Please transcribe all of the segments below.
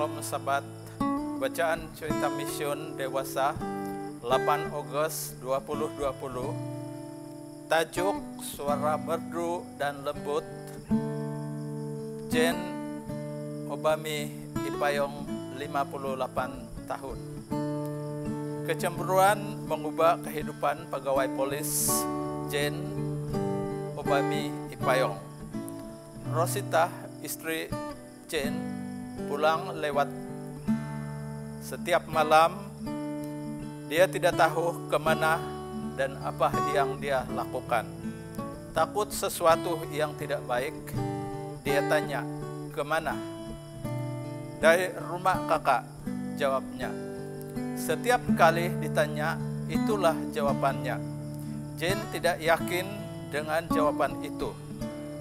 Shalom sahabat Bacaan cerita Mission Dewasa 8 Agustus 2020 Tajuk Suara Merdu dan Lembut Jen Obami Ipayong 58 tahun. Kecemburuan mengubah kehidupan pegawai polis Jen Obami Ipayong. Rosita istri Jen pulang lewat setiap malam dia tidak tahu ke mana dan apa yang dia lakukan. Takut sesuatu yang tidak baik, dia tanya, ke mana? Dari rumah kakak, jawabnya. Setiap kali ditanya, itulah jawabannya. Jane tidak yakin dengan jawaban itu.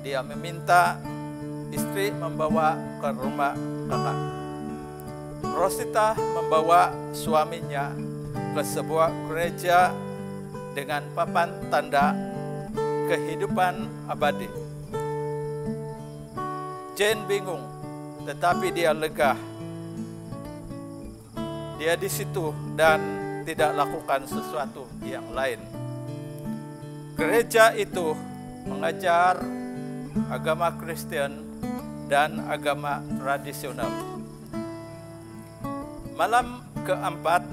Dia meminta istri membawa ke rumah kakak. Rosita membawa suaminya ke sebuah gereja dengan papan tanda kehidupan abadi. Jane bingung, tetapi dia lega. Dia di situ dan tidak lakukan sesuatu yang lain. Gereja itu mengajar agama Kristen dan agama tradisional. Malam keempat,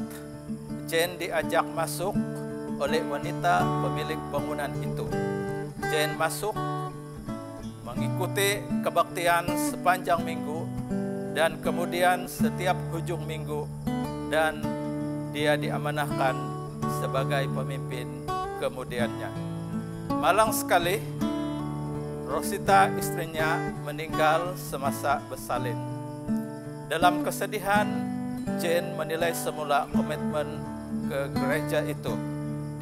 Jane diajak masuk oleh wanita pemilik bangunan itu. Jane masuk mengikuti kebaktian sepanjang minggu dan kemudian setiap hujung minggu dan dia diamanahkan sebagai pemimpin kemudiannya. Malang sekali, Rosita istrinya meninggal semasa bersalin. Dalam kesedihan, Jane menilai semula komitmen ke gereja itu.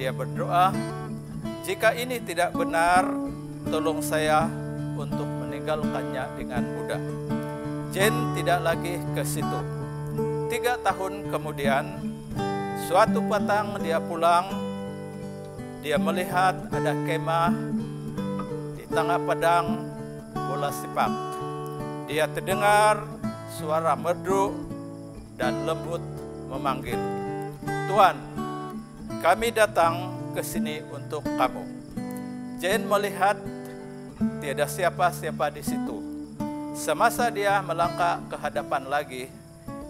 Dia berdoa, jika ini tidak benar, tolong saya untuk meninggalkannya dengan mudah. Jane tidak lagi ke situ. Tiga tahun kemudian, suatu petang dia pulang, dia melihat ada kemah tengah padang bola sepak. Dia terdengar suara merdu dan lembut memanggil, Tuhan, kami datang ke sini untuk kamu. Jane melihat tiada siapa-siapa di situ. Semasa dia melangkah ke hadapan lagi,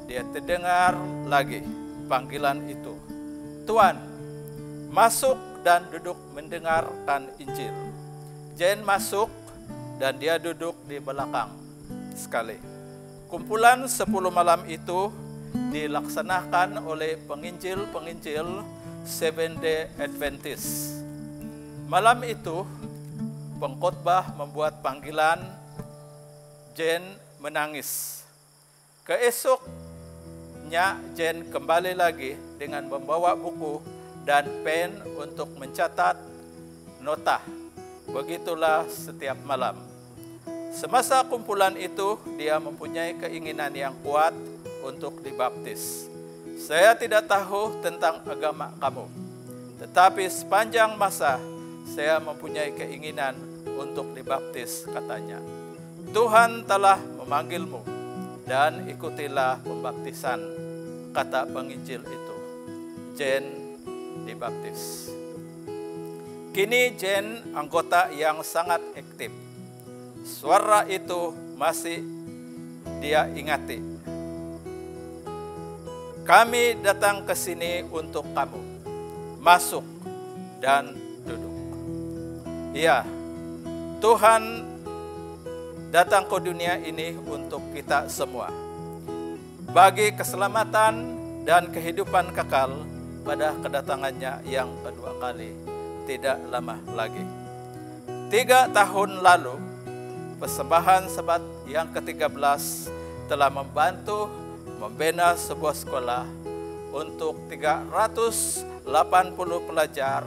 dia terdengar lagi panggilan itu. Tuhan, masuk dan duduk mendengarkan Injil. Jane masuk dan dia duduk di belakang sekali. Kumpulan sepuluh malam itu dilaksanakan oleh penginjil-penginjil Seven Day Adventist. Malam itu, pengkhotbah membuat panggilan, Jane menangis. Keesoknya, Jane kembali lagi dengan membawa buku dan pen untuk mencatat nota. Begitulah setiap malam. Semasa kumpulan itu, dia mempunyai keinginan yang kuat untuk dibaptis. Saya tidak tahu tentang agama kamu, tetapi sepanjang masa saya mempunyai keinginan untuk dibaptis, katanya. Tuhan telah memanggilmu dan ikutilah pembaptisan, kata penginjil itu. Jane dibaptis. Kini Jane anggota yang sangat aktif. Suara itu masih dia ingati. Kami datang ke sini untuk kamu. Masuk dan duduk. Iya, Tuhan datang ke dunia ini untuk kita semua. Bagi keselamatan dan kehidupan kekal pada kedatangannya yang kedua kali tidak lama lagi. Tiga tahun lalu, persembahan sebat yang ke-13 telah membantu membina sebuah sekolah untuk 380 pelajar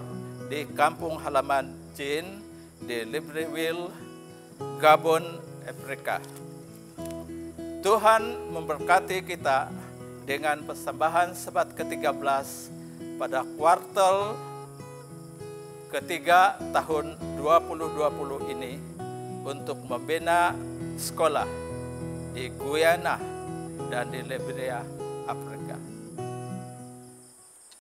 di kampung halaman Jin di Libreville, Gabon, Afrika. Tuhan memberkati kita dengan persembahan sebat ke-13 pada kuartal ketiga tahun 2020 ini untuk membina sekolah di Guyana dan di Liberia,